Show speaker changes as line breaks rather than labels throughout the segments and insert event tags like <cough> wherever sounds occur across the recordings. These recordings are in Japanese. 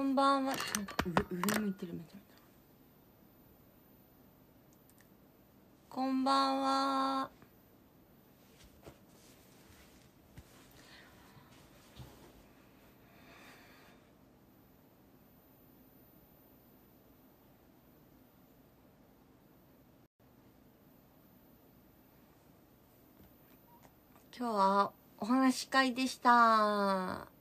こんばんは。上上向いてるみたいなこんばんは今日はお話し会でした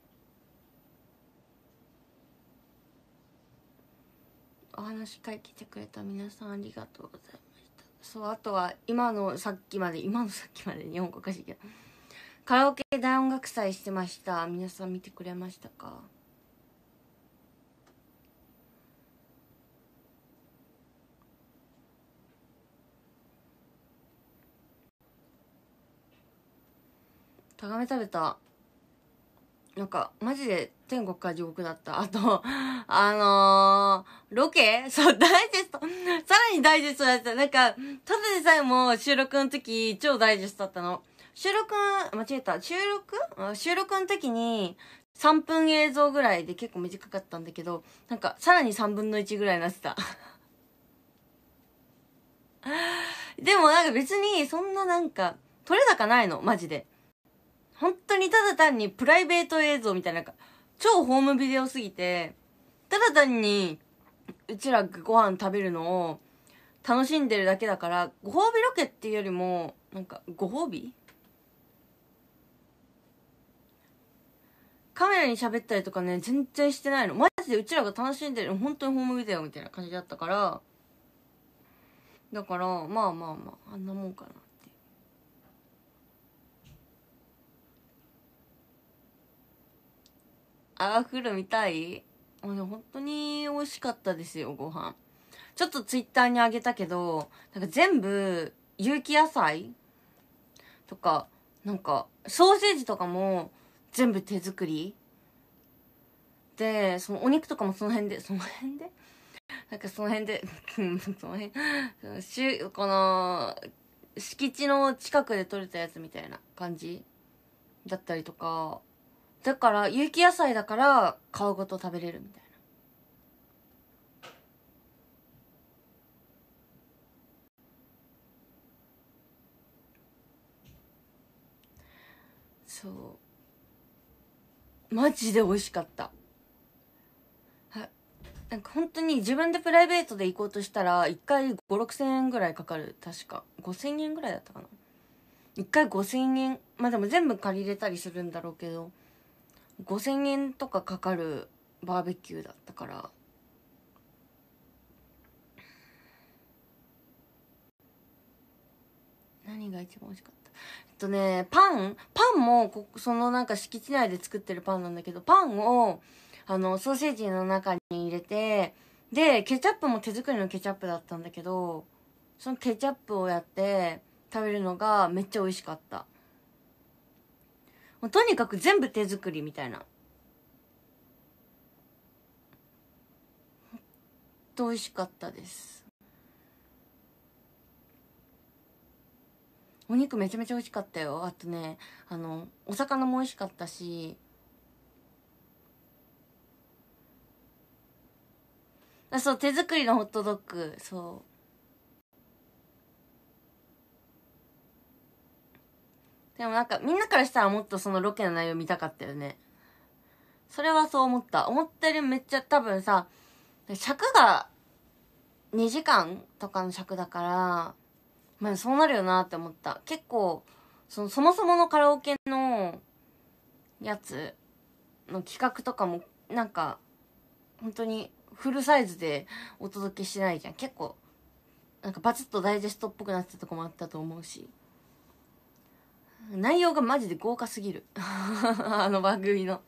お話し会来てくれた皆さんありがとうございました。そうあとは今のさっきまで今のさっきまで日本語おかしいけどカラオケ大音楽祭してました。皆さん見てくれましたか？タガメ食べた。なんかマジで天国か地獄だった。あとあのー、ロケ？<laughs> そうダイジェスト。さらにダイジェストだった。なんかただでさえも収録の時超ダイジェストだったの。収録間違えた。収録？収録の時に3分映像ぐらいで結構短かったんだけどなんかさらに3分の1ぐらいになってた。<laughs> でもなんか別にそんななんか取れ高ないの。マジで。本当にただ単にプライベート映像みたいな、超ホームビデオすぎて、ただ単に、うちらがご飯食べるのを楽しんでるだけだから、ご褒美ロケっていうよりも、なんか、ご褒美？カメラに喋ったりとかね、全然してないの。マジでうちらが楽しんでる、本当にホームビデオみたいな感じだったから、だから、まあまあまあ、あんなもんかな。あ、フル見たい？もうね、本当に美味しかったですよ、ご飯。ちょっとツイッターにあげたけど、なんか全部、有機野菜？とか、なんか、ソーセージとかも全部手作り？で、そのお肉とかもその辺で、その辺で？なんかその辺で、<laughs> その辺、しこの、敷地の近くで採れたやつみたいな感じ？だったりとか、だから有機野菜だから皮ごと食べれるみたいな。そう。マジで美味しかった。なんか本当に自分でプライベートで行こうとしたら1回5 6千円ぐらいかかる。確か。5千円ぐらいだったかな。1回5千円。まあでも全部借りれたりするんだろうけど。5000円とかかかるバーベキューだったから。何が一番美味しかった？えっとねパンパンもこそのなんか敷地内で作ってるパンなんだけどパンをあのソーセージの中に入れてでケチャップも手作りのケチャップだったんだけどそのケチャップをやって食べるのがめっちゃ美味しかった。もうとにかく全部手作りみたいな。ほんと美味しかったです。お肉めちゃめちゃ美味しかったよ。あとね、あの、お魚も美味しかったし、あ、そう、手作りのホットドッグ、そう。でもなんかみんなからしたらもっとそのロケの内容見たかったよね。それはそう思った。思ったよりめっちゃ多分さ、尺が2時間とかの尺だから、まあそうなるよなって思った。結構、そのそもそものカラオケのやつの企画とかもなんか本当にフルサイズでお届けしないじゃん。結構なんかバツッとダイジェストっぽくなってたとこもあったと思うし。内容がマジで豪華すぎる。<laughs> あの番組の。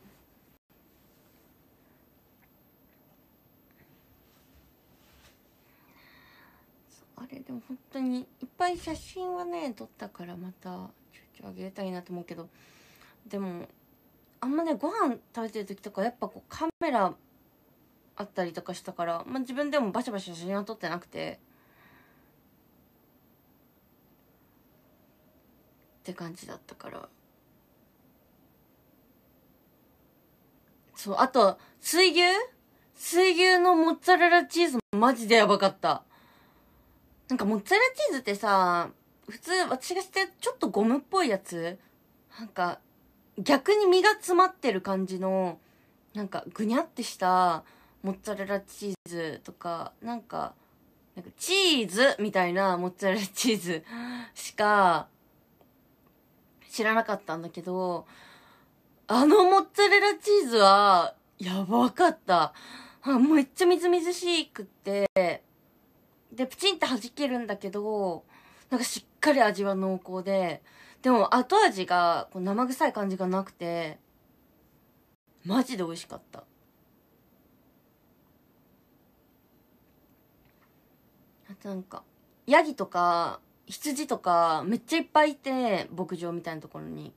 あれでも本当にいっぱい写真はね撮ったからまたちょいちょいあげたいなと思うけど。でもあんまねご飯食べてる時とかやっぱこうカメラあったりとかしたから、まあ、自分でもバシャバシャ写真は撮ってなくて。って感じだったから。そうあと水牛？水牛のモッツァレラチーズマジでやばかった。なんかモッツァレラチーズってさ、普通私が知ってちょっとゴムっぽいやつ？なんか逆に身が詰まってる感じの、なんかぐにゃってしたモッツァレラチーズとか、なんか、なんかチーズみたいなモッツァレラチーズしか知らなかったんだけど、あのモッツァレラチーズはやばかった。あめっちゃみずみずしくって、で、プチンって弾けるんだけど、なんかしっかり味は濃厚で、でも後味がこう生臭い感じがなくて、マジで美味しかった。あとなんか、ヤギとか、羊とか、めっちゃいっぱいいて、牧場みたいなところに。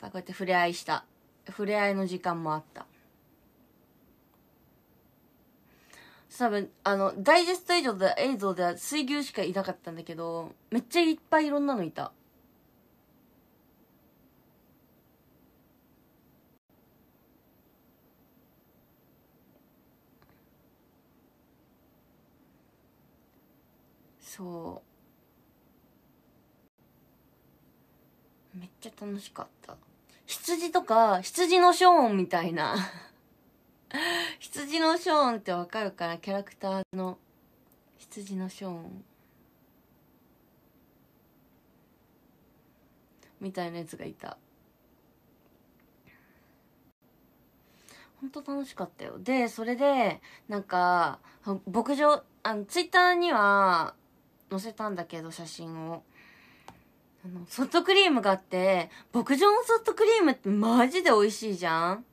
こうやって触れ合いした。触れ合いの時間もあった。多分、あの、ダイジェスト映像で映像では水牛しかいなかったんだけど、めっちゃいっぱいいろんなのいた。そう。めっちゃ楽しかった。羊とか、羊のショーンみたいな。<laughs> 羊のショーンってわかるかな？キャラクターの羊のショーン。みたいなやつがいた。ほんと楽しかったよ。で、それで、なんか、牧場、あの、ツイッターには載せたんだけど、写真を。あの、ソフトクリームがあって、牧場のソフトクリームってマジで美味しいじゃん？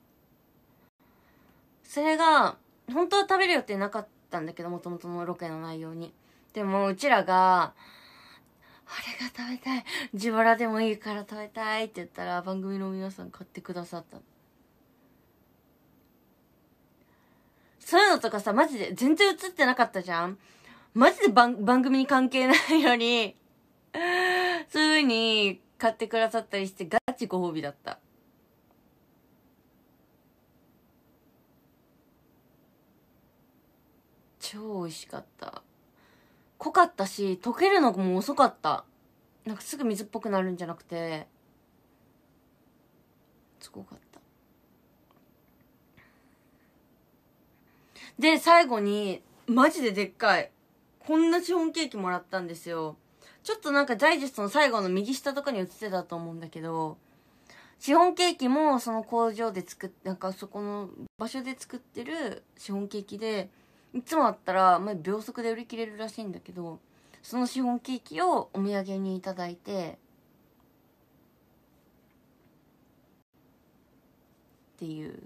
それが、本当は食べる予定なかったんだけど、元々のロケの内容に。でも、うちらが、あれが食べたい。自腹でもいいから食べたいって言ったら、番組の皆さん買ってくださった。そういうのとかさ、マジで全然映ってなかったじゃん？マジで番番組に関係ないのに、<laughs> そういう風に買ってくださったりしてガチご褒美だった。超美味しかった。濃かったし、溶けるのも遅かった。なんかすぐ水っぽくなるんじゃなくて、すごかった。で、最後に、マジででっかい、こんなシフォンケーキもらったんですよ。ちょっとなんかダイジェストの最後の右下とかに映ってたと思うんだけど、シフォンケーキもその工場で作っ、なんかそこの場所で作ってるシフォンケーキで、いつもあったら、まあ、秒速で売り切れるらしいんだけど、そのシフォンケーキをお土産にいただいて、っていう。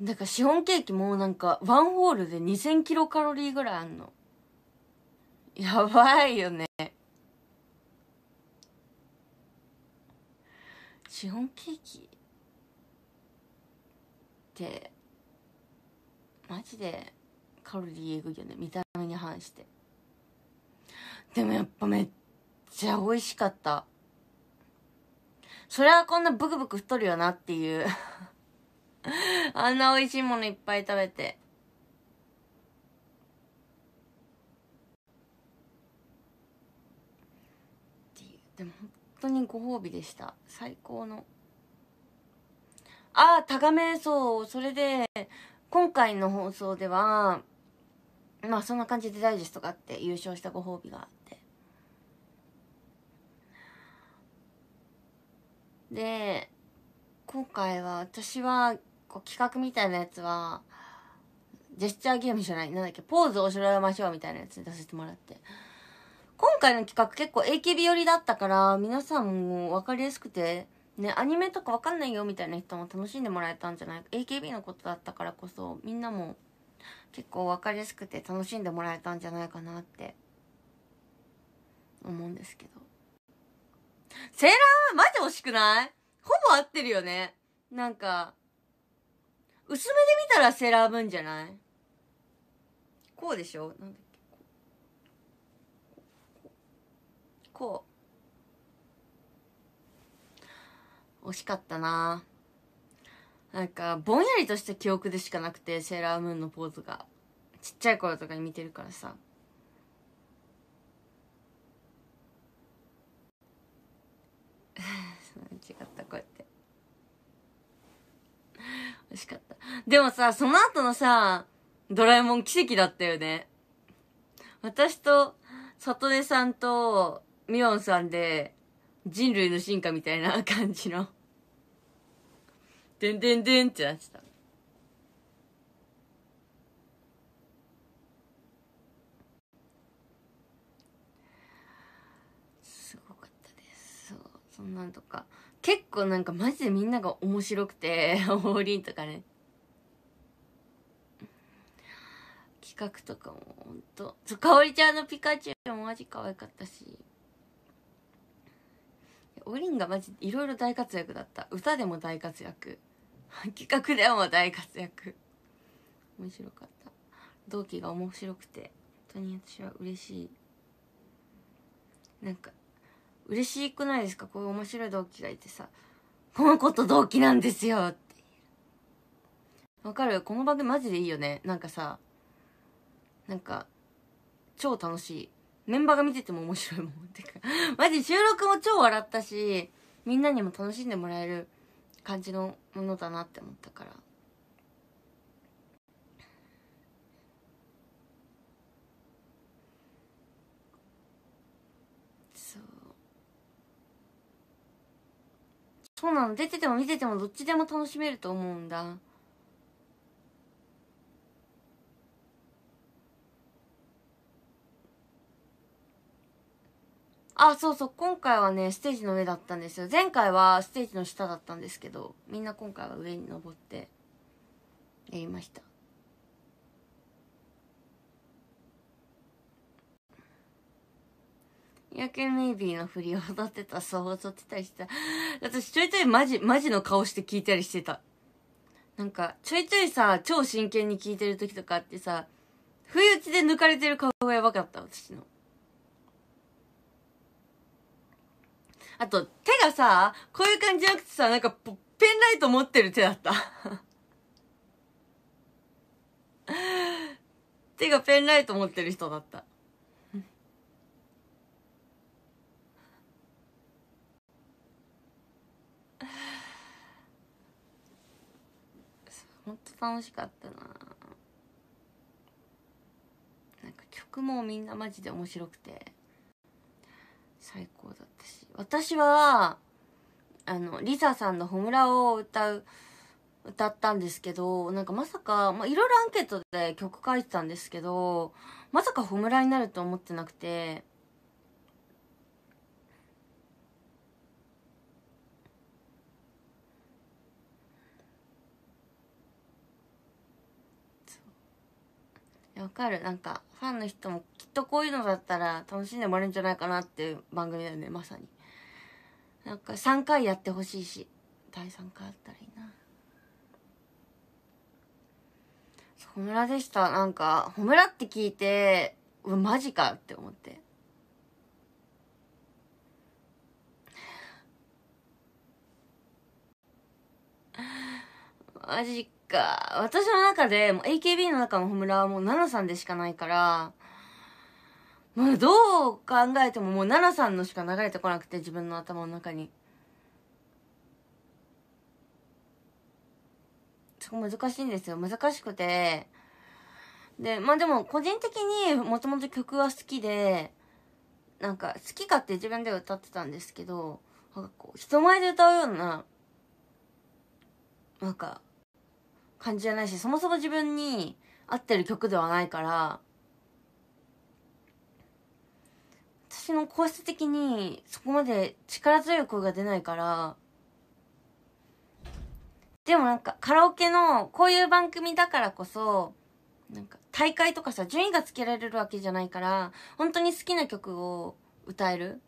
だからシフォンケーキもなんかワンホールで2000キロカロリーぐらいあんの。やばいよね。シフォンケーキって、マジでカロリーえぐいよね。見た目に反して。でもやっぱめっちゃ美味しかった。それはこんなブクブク太るよなっていう。<laughs> あんな美味しいものいっぱい食べて。でも本当にご褒美でした。最高の。ああ、タガメ、そう。それで、今回の放送では、まあそんな感じでダイジェストがあって、優勝したご褒美があって。で、今回は私はこう企画みたいなやつはジェスチャーゲームじゃないなんだっけポーズをしろえましょうみたいなやつに出させてもらって。今回の企画結構 AKB 寄りだったから皆さんも分かりやすくてねアニメとか分かんないよみたいな人も楽しんでもらえたんじゃない AKB のことだったからこそみんなも結構分かりやすくて楽しんでもらえたんじゃないかなって思うんですけど。セーラーマジ惜しくない？ほぼ合ってるよね。なんか、薄めで見たらセーラームーンじゃない？こうでしょ？なんだっけ？こ高惜しかったな。なんかぼんやりとした記憶でしかなくてセーラームーンのポーズが。ちっちゃい頃とかに見てるからさ。違ったこうやって美味しかった。でもさその後のさドラえもん奇跡だったよね。私と里根さんとミオンさんで人類の進化みたいな感じの。でんでんでんってなってたすごかったですそうそなんとか。結構なんかマジでみんなが面白くて <laughs> 王林とかね。企画とかもほんと。そうかおりちゃんのピカチュウもマジ可愛かったし。おりんがマジいろいろ大活躍だった。歌でも大活躍。<laughs> 企画でも大活躍。面白かった。同期が面白くて本当に私は嬉しい。なんか嬉しくないですか？こういう面白い同期がいてさ。この子と同期なんですよって。わかる？この番組マジでいいよね。なんかさなんか超楽しい。メンバーが見てても面白いもんてか。マジ収録も超笑ったしみんなにも楽しんでもらえる感じのものだなって思ったからそうそうなの出てても見ててもどっちでも楽しめると思うんだあ、そうそう、今回はね、ステージの上だったんですよ。前回はステージの下だったんですけど、みんな今回は上に登ってやりました。夜景メイビーの振りを踊ってた、そう踊ってたりした。私ちょいちょいマジ、マジの顔して聞いたりしてた。なんか、ちょいちょいさ、超真剣に聞いてる時とかってさ、不意打ちで抜かれてる顔がやばかった、私の。あと、手がさ、こういう感じじゃなくてさ、なんか、ペンライト持ってる手だった。手がペンライト持ってる人だった。ほんと楽しかったな。なんか曲もみんなマジで面白くて。最高だったし。私はあのリサさんの「ホムラ」を歌う歌ったんですけどなんかまさかいろいろアンケートで曲書いてたんですけどまさかホムラになると思ってなくて。わかる。なんかファンの人もきっとこういうのだったら楽しんでもらえるんじゃないかなっていう番組だよねまさに。なんか3回やってほしいし。第3回あったらいいな。ほむらでした。なんかほむらって聞いてうわマジかって思って。マ <laughs> ジか。私の中で、も AKB の中のホムラはもうナナさんでしかないから、もうどう考えてももうナナさんのしか流れてこなくて、自分の頭の中に。そこ難しいんですよ。難しくて。で、まあでも個人的にもともと曲は好きで、なんか好きかって自分で歌ってたんですけど、なんかこう人前で歌うような、なんか感じじゃないし、そもそも自分に合ってる曲ではないから、私の声質的にそこまで力強い声が出ないから、でもなんかカラオケのこういう番組だからこそ、なんか大会とかさ、順位がつけられるわけじゃないから、本当に好きな曲を歌える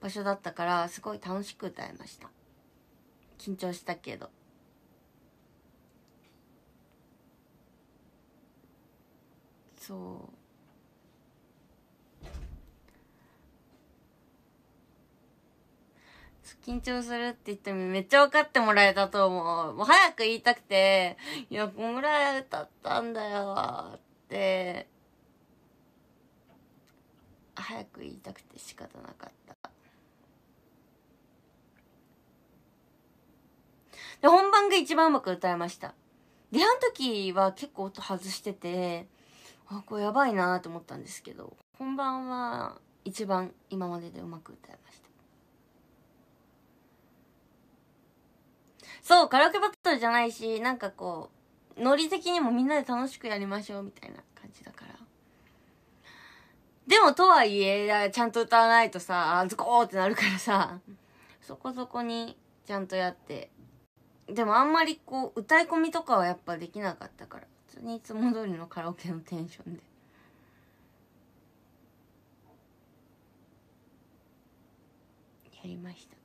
場所だったから、すごい楽しく歌えました。緊張したけど。そう緊張するって言ってもめっちゃ分かってもらえたと思う。もう早く言いたくて、いや、こんぐらい歌ったんだよって、早く言いたくて仕方なかった。で、本番が一番うまく歌えました。で、あの時は結構音外してて、あ、これやばいなと思ったんですけど、本番は一番今まででうまく歌えました。そう、カラオケバトルじゃないし、なんかこう、ノリ的にもみんなで楽しくやりましょうみたいな感じだから。でもとはいえ、ちゃんと歌わないとさ、あズコーってなるからさ、そこそこにちゃんとやって。でもあんまりこう、歌い込みとかはやっぱできなかったから、通にいつも通りのカラオケのテンションで。やりました。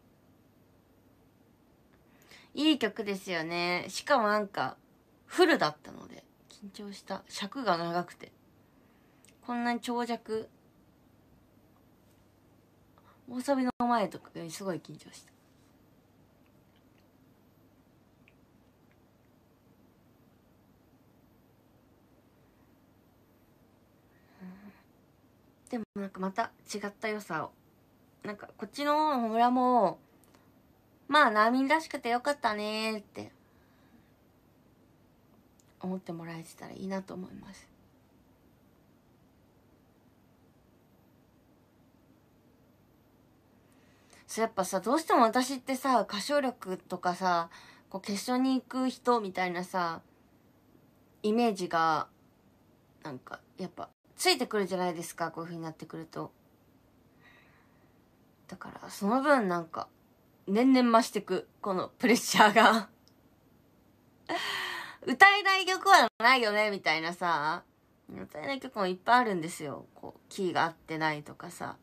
いい曲ですよね。しかもなんか、フルだったので、緊張した。尺が長くて。こんなに長尺。大サビの前とかよりすごい緊張した。でもなんかまた違った良さを。なんかこっちの村も、まあ、ナーミンらしくてよかったねって、思ってもらえてたらいいなと思います。そうやっぱさ、どうしても私ってさ、歌唱力とかさ、こう決勝に行く人みたいなさ、イメージが、なんか、やっぱ、ついてくるじゃないですか、こういう風になってくると。だから、その分なんか、年々増してく、このプレッシャーが。<laughs> 歌えない曲はないよね、みたいなさ。歌えない曲もいっぱいあるんですよ。こう、キーが合ってないとかさ。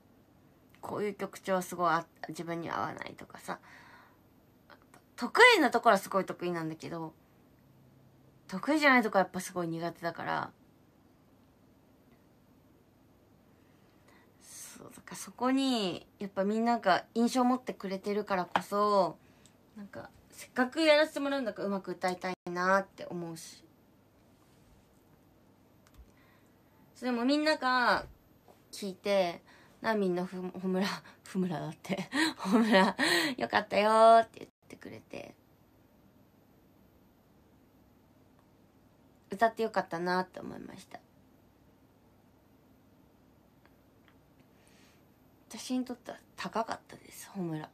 こういう曲調すごい自分に合わないとかさ。得意なところはすごい得意なんだけど、得意じゃないところはやっぱすごい苦手だから、そう、だからそこに、やっぱみんなが印象を持ってくれてるからこそ、なんか、せっかくやらせてもらうんだからうまく歌いたいなって思うし。それもみんなが聞いて、ナミンのふ、ほむら、ふむらだって、ほむら、よかったよって言ってくれて、歌ってよかったなって思いました。私にとっては高かったです、ホムラ。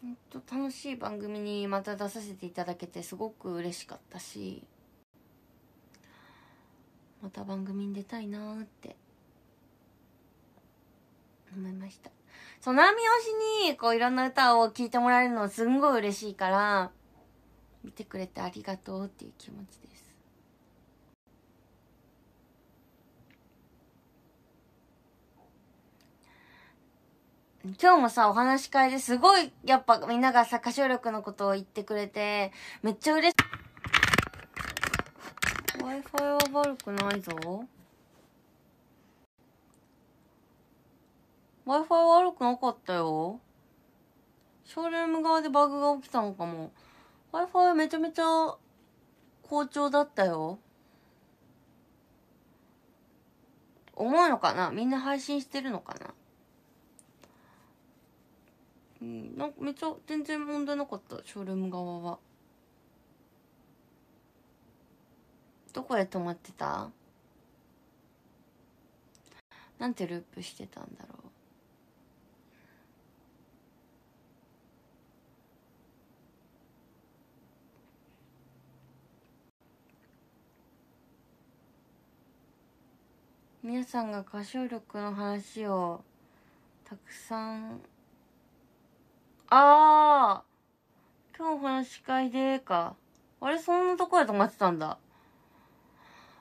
ほんと楽しい番組にまた出させていただけてすごく嬉しかったし、また番組に出たいなーって思いました。そう、ナミ推しに、こう、いろんな歌を聴いてもらえるのすんごい嬉しいから、見てくれてありがとうっていう気持ちです。今日もさ、お話し会ですごい、やっぱみんながさ、歌唱力のことを言ってくれて、めっちゃ嬉しい Wi-Fi は悪くないぞ。Wi-Fi 悪くなかったよ。ショールーム側でバグが起きたのかも。Wi-Fi めちゃめちゃ好調だったよ。重いのかな？みんな配信してるのかな？うん、なんかめっちゃ全然問題なかった、ショールーム側は。どこで止まってた？なんてループしてたんだろう。皆さんが歌唱力の話をたくさん。ああ今日お話し会でか。あれそんなとこで止まってたんだ。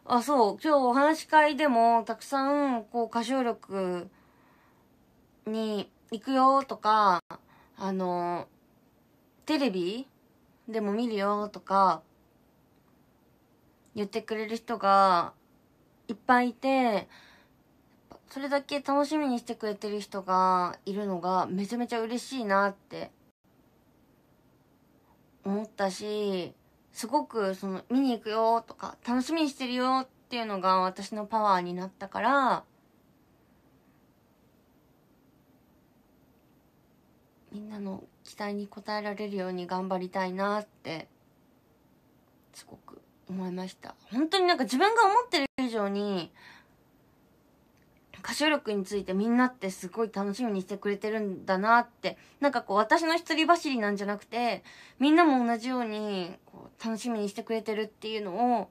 あそう。今日お話し会でもたくさんこう歌唱力に行くよとかあのテレビでも見るよとか言ってくれる人がいっぱいいて、それだけ楽しみにしてくれてる人がいるのがめちゃめちゃ嬉しいなって思ったし、すごくその見に行くよとか楽しみにしてるよっていうのが私のパワーになったから、みんなの期待に応えられるように頑張りたいなってすごく思いました。本当になんか自分が思ってる以上に歌唱力についてみんなってすごい楽しみにしてくれてるんだなってなんかこう私の一人走りなんじゃなくてみんなも同じようにこう楽しみにしてくれてるっていうのを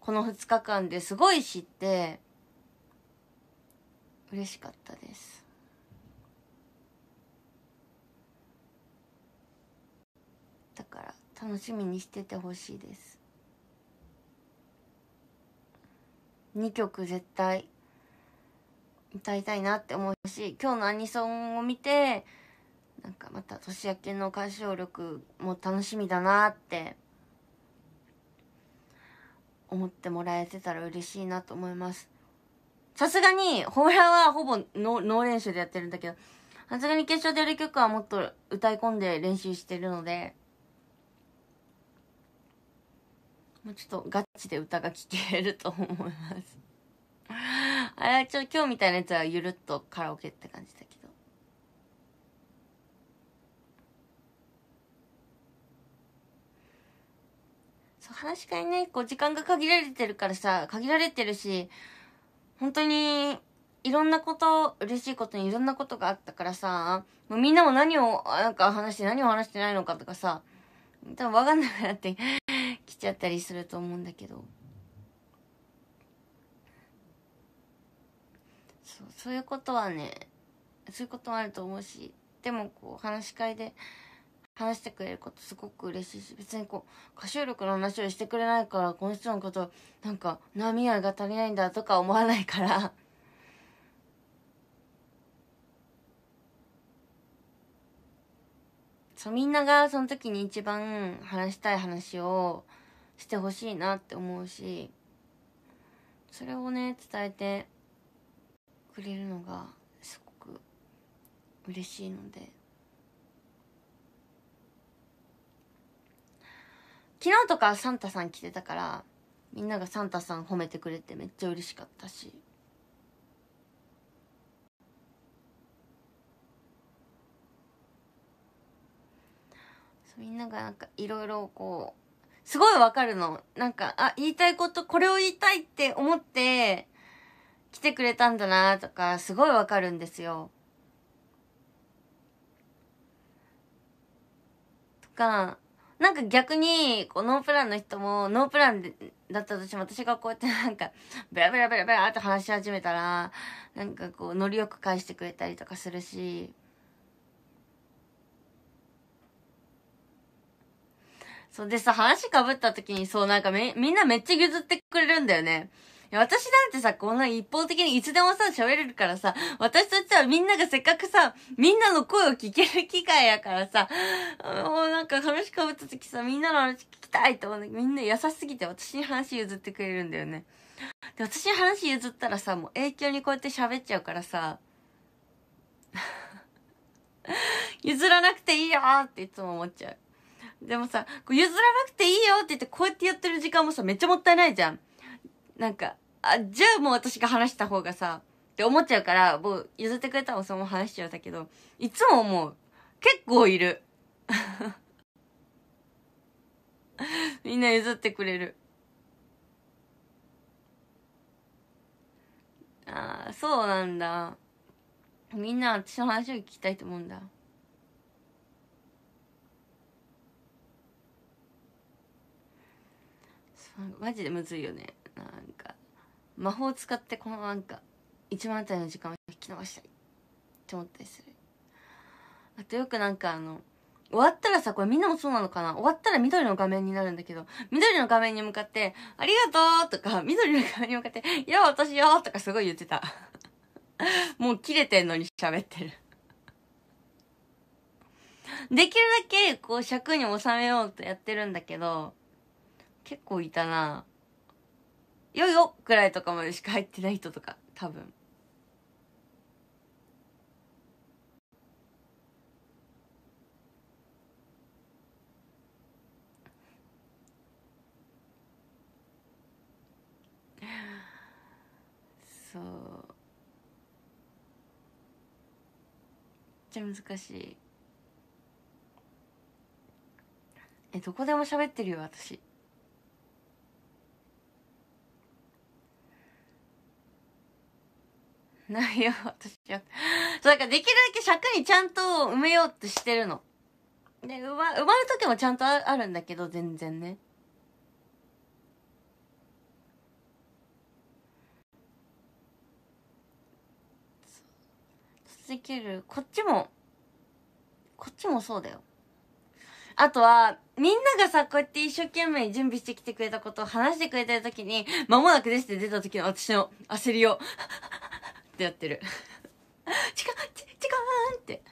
この2日間ですごい知って嬉しかったです。だから楽しみにしててほしいです。2曲絶対歌いたいなって思うし今日のアニソンを見てなんかまた年明けの歌唱力も楽しみだなって思ってもらえてたら嬉しいなと思います。さすがにホーラーはほぼノー練習でやってるんだけどさすがに決勝でやる曲はもっと歌い込んで練習してるのでもうちょっとガチで歌が聴けると思いますあれはちょっと今日みたいなやつはゆるっとカラオケって感じだけど。そう、話し会ね、こう時間が限られてるからさ、限られてるし、本当に、いろんなこと、嬉しいことにいろんなことがあったからさ、もうみんなも何を、なんか話して何を話してないのかとかさ、多分わかんなくなって <laughs> 来ちゃったりすると思うんだけど。そうそういうことはねそういうこともあると思うしでもこう話し会で話してくれることすごく嬉しいし別にこう歌唱力の話をしてくれないからこの人のことなんか波合が足りないんだとか思わないからそうみんながその時に一番話したい話をしてほしいなって思うしそれをね伝えてくれるのがすごく嬉しいので。昨日とかサンタさん来てたからみんながサンタさん褒めてくれてめっちゃ嬉しかったし。みんながなんかいろいろこうすごいわかるのなんかあ言いたいことこれを言いたいって思って来てくれたんだなとか、すごいわかるんですよ。とか、なんか逆に、こう、ノープランの人も、ノープランでだったとしても、私がこうやってなんか、ベラベラベラベラって話し始めたら、なんかこう、ノリよく返してくれたりとかするし、そうでさ、話かぶった時にそう、なんかめ、みんなめっちゃ譲ってくれるんだよね。私なんてさ、こんな一方的にいつでもさ、喋れるからさ、私としてはみんながせっかくさ、みんなの声を聞ける機会やからさ、もうなんか話かぶった時さ、みんなの話聞きたいと思うみんな優しすぎて私に話譲ってくれるんだよね。で、私に話譲ったらさ、もう影響にこうやって喋っちゃうからさ、<laughs> 譲らなくていいよっていつも思っちゃう。でもさ、譲らなくていいよって言ってこうやってやってる時間もさ、めっちゃもったいないじゃん。なんか、あ、じゃあもう私が話した方がさ、って思っちゃうから、もう譲ってくれたらそのまま話しちゃうんだけど、いつも思う。結構いる。<laughs> みんな譲ってくれる。ああ、そうなんだ。みんな私の話を聞きたいと思うんだ。マジでむずいよね。なんか。魔法使ってこのなんか一番あたりの時間を引き伸ばしたいって思ったりするあとよくなんかあの終わったらさ、これみんなもそうなのかな？終わったら緑の画面になるんだけど、緑の画面に向かって、ありがとうとか、緑の画面に向かって、いや、私よとかすごい言ってた。<laughs> もう切れてんのに喋ってるできるだけ、こう、尺に収めようとやってるんだけど、結構いたなよいよぐらいとかまでしか入ってない人とか、多分。そう。めっちゃ難しい。え、どこでも喋ってるよ、私。ないよ、私は。そう、だからできるだけ尺にちゃんと埋めようとしてるの。で、埋ま、埋まる時もちゃんとあるんだけど、全然ね。続ける。こっちも、こっちもそうだよ。あとは、みんながさ、こうやって一生懸命準備してきてくれたことを話してくれてる時に、間もなくですって出た時の私の焦りをってやってる。チカチ、チカーンって。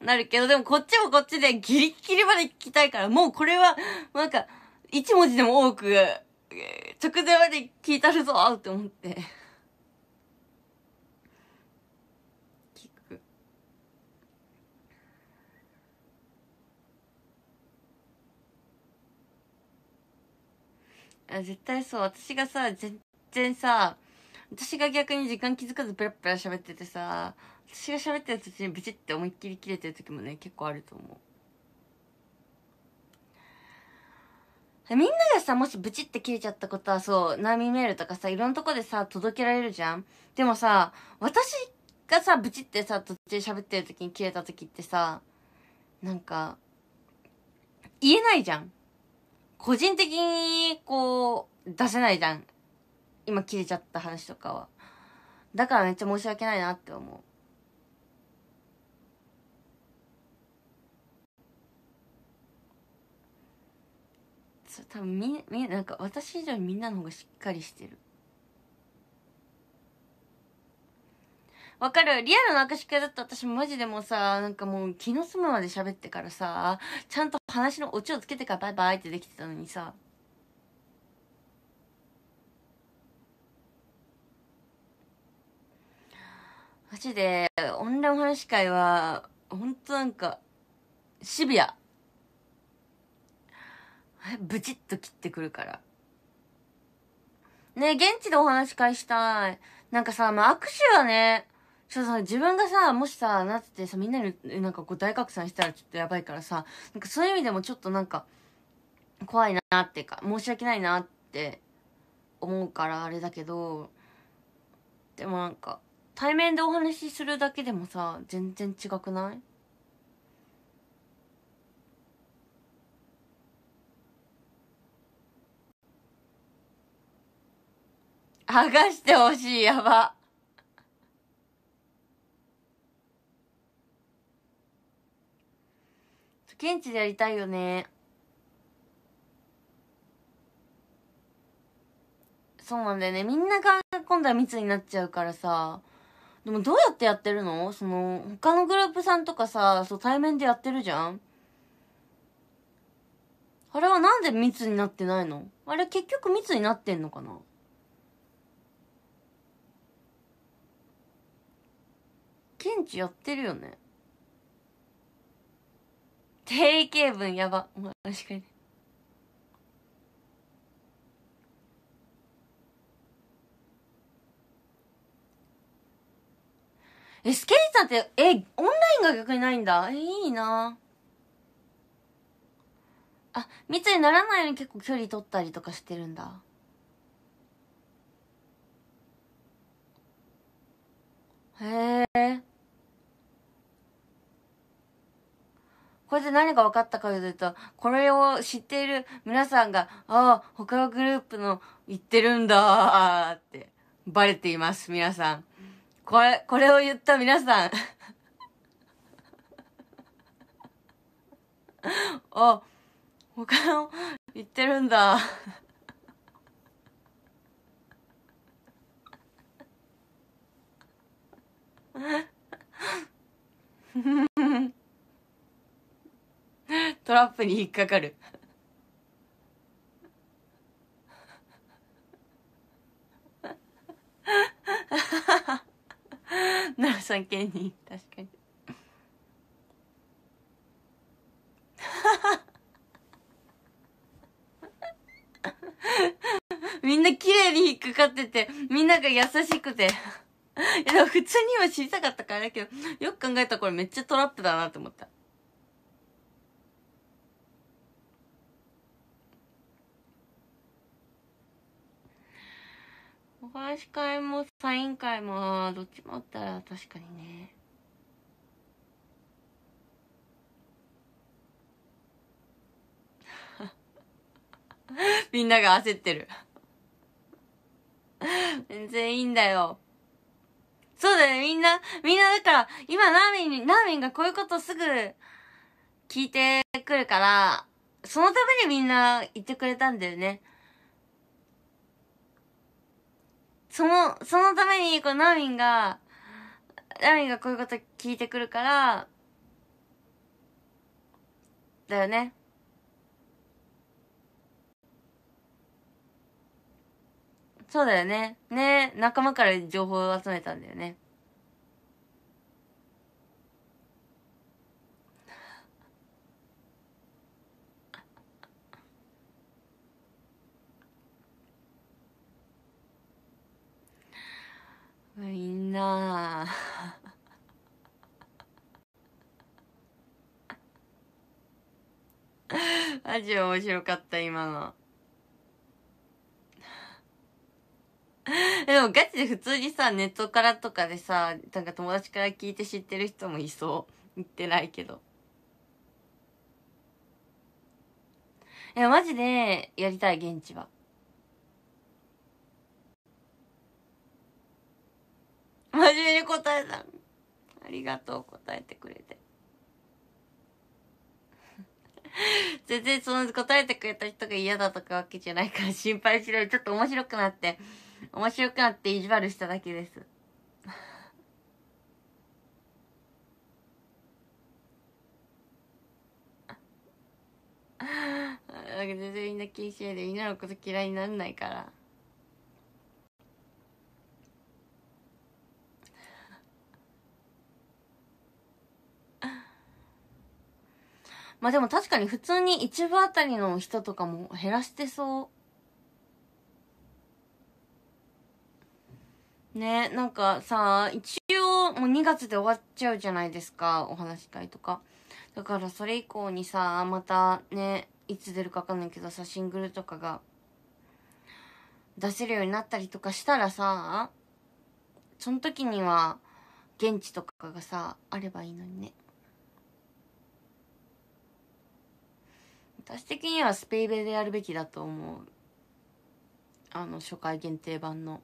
なるけど、でもこっちもこっちでギリギリまで聞きたいから、もうこれは、なんか、一文字でも多く、直前まで聞いたるぞって思って。聞く。あ、絶対そう。私がさ、全然さ、私が逆に時間気づかずペラペラ喋っててさ、私が喋ってる途中にブチって思いっきり切れてる時もね、結構あると思う。みんながさ、もしブチって切れちゃったことはそう、波メールとかさ、いろんなとこでさ、届けられるじゃんでもさ、私がさ、ブチってさ、途中喋ってる時に切れた時ってさ、なんか、言えないじゃん個人的に、こう、出せないじゃん。今切れちゃった話とかは。だからめっちゃ申し訳ないなって思う。そ多分み、み、なんか私以上にみんなの方がしっかりしてる。わかるリアルな握手会だった私マジでもさ、なんかもう気の済むまで喋ってからさ、ちゃんと話のオチをつけてからバイバイってできてたのにさ、マジで、オンラインお話会は、ほんとなんか、シビア。ブチッと切ってくるから。ね現地でお話し会したい。なんかさ、まあ、握手はね、ちょっとさ、自分がさ、もしさ、なっててさ、みんなになんかこう大拡散したらちょっとやばいからさ、なんかそういう意味でもちょっとなんか、怖いなっていうか、申し訳ないなって思うからあれだけど、でもなんか、対面でお話しするだけでもさ全然違くない？剥がしてほしいやば。現地でやりたいよね。そうなんだよね。みんなが今度は密になっちゃうからさ。でもどうやってやってるの？その、他のグループさんとかさ、そう対面でやってるじゃん？あれはなんで密になってないの？あれ結局密になってんのかな？現地やってるよね？定型文やば。確かに。え、スケリさんって、え、オンラインが逆にないんだ。え、いいなあ、密にならないように結構距離取ったりとかしてるんだ。へえ。これで何が分かったかというと、これを知っている皆さんが、ああ、他のグループの言ってるんだって、バレています、皆さん。これ、これを言った皆さん。<laughs> あ、他の言ってるんだ。<laughs> トラップに引っかかる。<laughs> <laughs> さん県に確かに <laughs> みんな綺麗に引っかかってて、みんなが優しくて。<laughs> いや、普通には知りたかったからだけど、よく考えたらこれめっちゃトラップだなって思った。お話し会もサイン会も、どっちもあったら確かにね。<laughs> みんなが焦ってる全然いいんだよ。そうだよ、みんな、みんなだから、今ナーミンに、ナーミンがこういうことすぐ聞いてくるから、そのためにみんな言ってくれたんだよね。その、そのために、こう、ナミンが、ナミンがこういうこと聞いてくるから、だよね。そうだよね。ね仲間から情報を集めたんだよね。みんな <laughs> マジ面白かった今の <laughs> でもガチで普通にさ、ネットからとかでさ、なんか友達から聞いて知ってる人もいそう。言ってないけど。いや、マジでやりたい、現地は。真面目に答えた。ありがとう、答えてくれて。<laughs> 全然その答えてくれた人が嫌だとかわけじゃないから心配しろよ。ちょっと面白くなって。面白くなって意地悪しただけです <laughs> なんか全然みんな気にしないでみんなのこと嫌いにならないからまあでも確かに普通に一部あたりの人とかも減らしてそう。ねなんかさ一応もう2月で終わっちゃうじゃないですかお話し会とか。だからそれ以降にさまたねいつ出るか分かんないけどさシングルとかが出せるようになったりとかしたらさその時には現地とかがさあればいいのにね。私的にはスペイベでやるべきだと思う。あの初回限定版の。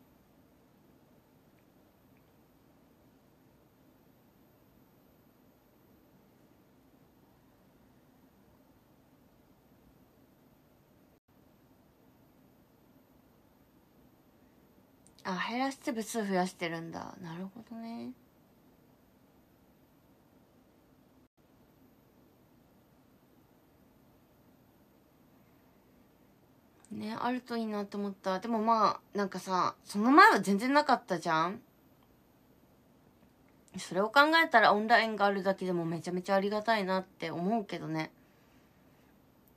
あ減らして部数増やしてるんだ。なるほどね。ねあるといいなって思った。でもまあなんかさその前は全然なかったじゃん。それを考えたらオンラインがあるだけでもめちゃめちゃありがたいなって思うけどね。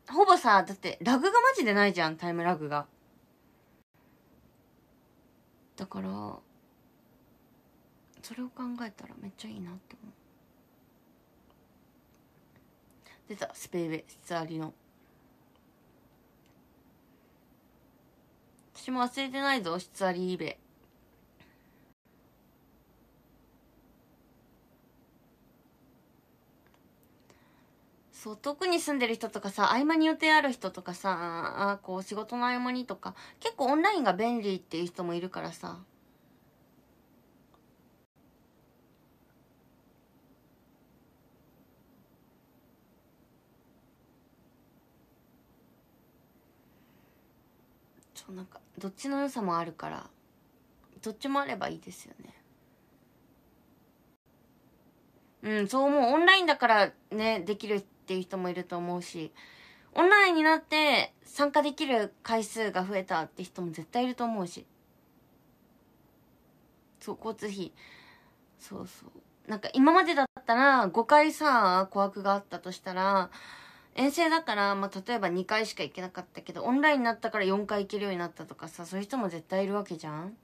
ほぼさだってラグがマジでないじゃんタイムラグが。だからそれを考えたらめっちゃいいなって思う。出たスペイベ質ありの私も忘れてないぞ質ありイベそう、特に住んでる人とかさ、合間に予定ある人とかさ、あこう仕事の合間にとか、結構オンラインが便利っていう人もいるからさ。そうなんかどっちの良さもあるからどっちもあればいいですよねうんそう思うオンラインだからねできるっていう人もいると思うし、オンラインになって参加できる回数が増えたって人も絶対いると思うし。そう、交通費。そうそうなんか今までだったら5回さ琥珀があったとしたら遠征だから、まあ、例えば2回しか行けなかったけどオンラインになったから4回行けるようになったとかさそういう人も絶対いるわけじゃん？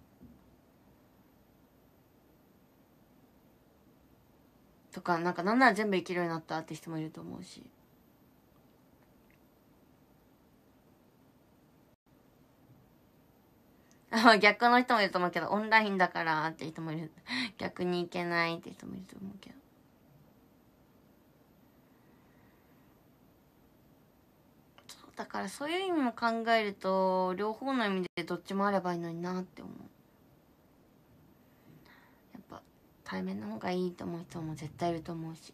とかなんかなんなら全部行けるようになったって人もいると思うし。あ逆の人もいると思うけどオンラインだからって人もいる。逆に行けないって人もいると思うけど。だからそういう意味も考えると両方の意味でどっちもあればいいのになって思う。やっぱ対面の方がいいと思う人も絶対いると思うし。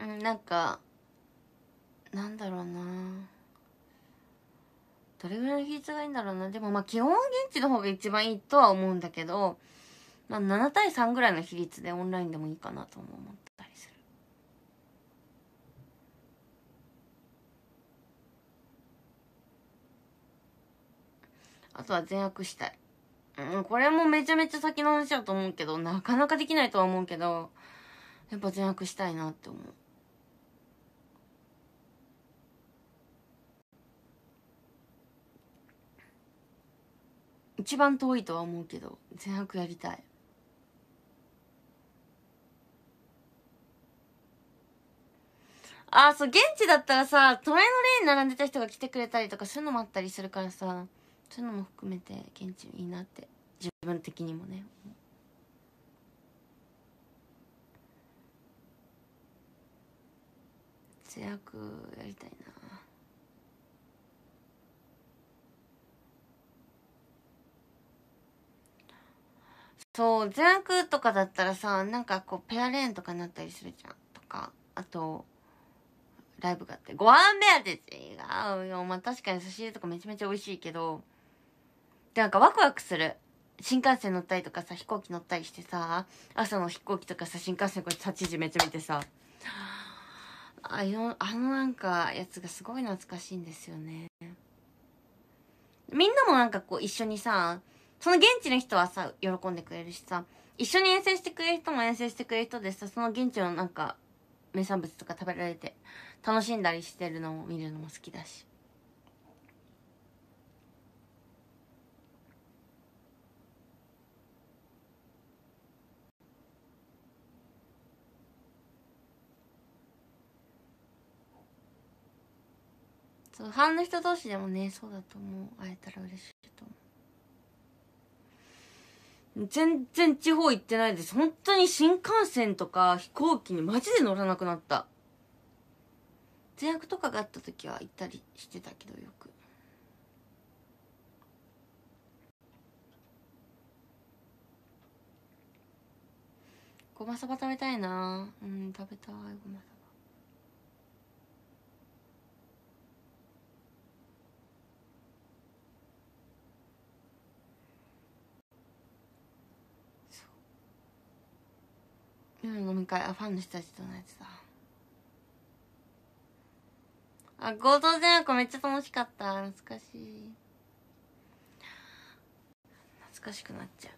うんなんかなんだろうな。どれぐらいの比率がいいんだろうな。でもまあ基本現地の方が一番いいとは思うんだけど、まあ7対3ぐらいの比率でオンラインでもいいかなと思ったりする。あとは全悪したい。うん、これもめちゃめちゃ先の話だと思うけど、なかなかできないとは思うけど、やっぱ全悪したいなって思う。一番遠いとは思うけど全悪やりたい。ああそう現地だったらさトライのレーン並んでた人が来てくれたりとかそういうのもあったりするからさそういうのも含めて現地いいなって自分的にもね。制約やりたいな。そう、ジャンクとかだったらさ、なんかこう、ペアレーンとかになったりするじゃん。とか、あと、ライブがあって、ご飯目当て違うよ。まあ確かに差し入れとかめちゃめちゃ美味しいけど、で、なんかワクワクする。新幹線乗ったりとかさ、飛行機乗ったりしてさ、朝の飛行機とかさ、新幹線こうやって8時めちゃ見てさ、あの、あのなんか、やつがすごい懐かしいんですよね。みんなもなんかこう一緒にさ、その現地の人はさ、喜んでくれるしさ、一緒に遠征してくれる人も遠征してくれる人でさ、その現地のなんか、名産物とか食べられて、楽しんだりしてるのを見るのも好きだし。そう、ファンの人同士でもね、そうだと思う。会えたら嬉しいと思う。全然地方行ってないです。本当に新幹線とか飛行機にマジで乗らなくなった。善悪とかがあった時は行ったりしてたけどよく。ごまさば食べたいなうん食べたいごまさば夜の飲み会あファンの人たちとのやつだ。あ合同前夜めっちゃ楽しかった。懐かしい。懐かしくなっちゃう。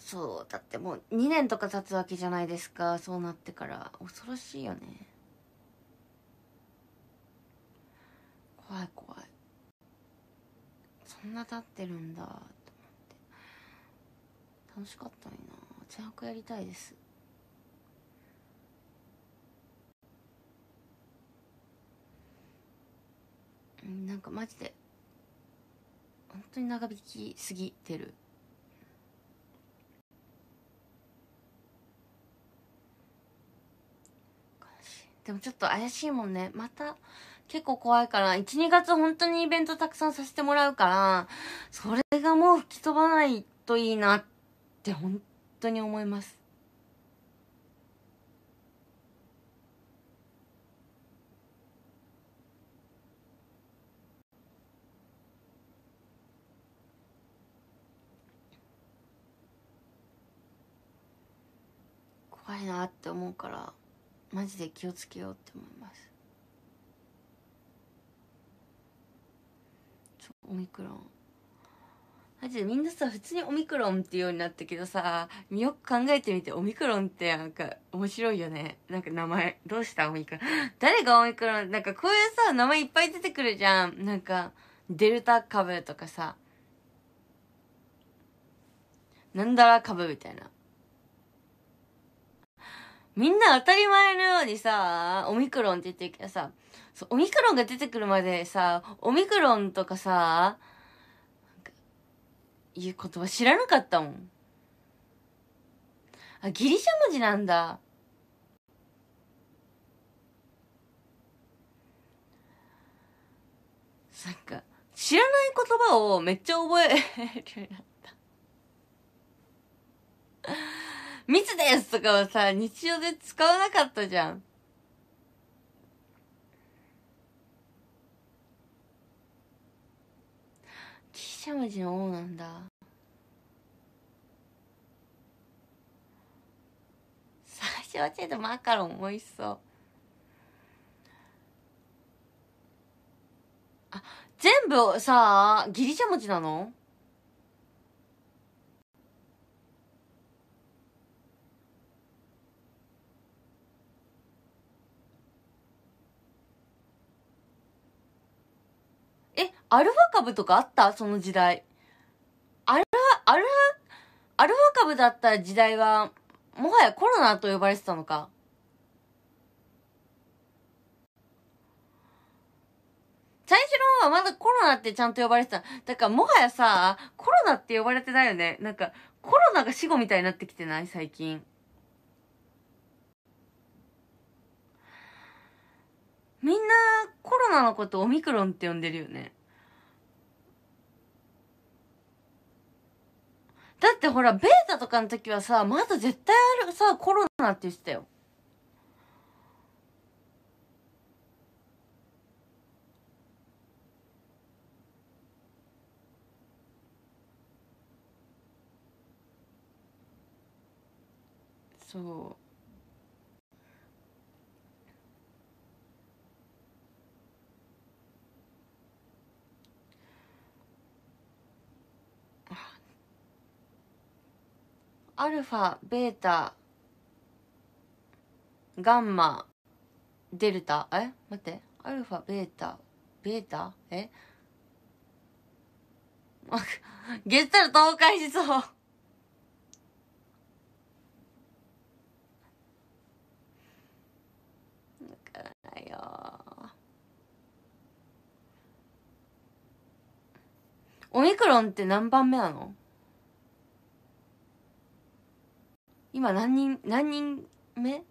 そうだってもう2年とか経つわけじゃないですか。そうなってから。恐ろしいよね。怖い怖い。そんな経ってるんだ。楽しかったのにな。全白やりたいです。なんかマジで本当に長引きすぎてる。でもちょっと怪しいもんね。また結構怖いから12月本当にイベントたくさんさせてもらうからそれがもう吹き飛ばないといいなってって本当に思います。怖いなって思うからマジで気をつけようって思います。オミクロンマジでみんなさ普通にオミクロンっていうようになったけどさよく考えてみてオミクロンってなんか面白いよね。なんか名前どうしたオミクロン？<gasps> 誰がオミクロン？なんかこういうさ名前いっぱい出てくるじゃん。なんかデルタ株とかさ。なんだら株みたいな。みんな当たり前のようにさ、オミクロンって言ってるけどさ、オミクロンが出てくるまでさ、オミクロンとかさ、いう言葉知らなかったもん。あ、ギリシャ文字なんだ。なんか、知らない言葉をめっちゃ覚えるようになった。密ですとかはさ、日常で使わなかったじゃん。ギリシャ文字の王なんだ。最初はちょっとマカロン美味しそう。あ、全部さあ、ギリシャ文字なの？えアルファ株とかあった？その時代。アルファ、アルファ、アルファ株だった時代は、もはやコロナと呼ばれてたのか。最初の方はまだコロナってちゃんと呼ばれてた。だからもはやさ、コロナって呼ばれてないよね。なんか、コロナが死後みたいになってきてない？最近。みんなコロナのことオミクロンって呼んでるよね。だってほら、ベータとかの時はさ、まだ絶対あるさ、コロナって言ってたよ。そう。アルファ、ベータ、ガンマ、デルタ、え？待って。アルファ、ベータ、ベータ？え？<laughs> ゲストル倒壊しそう。わからないよ。オミクロンって何番目なの？今何人、何人目？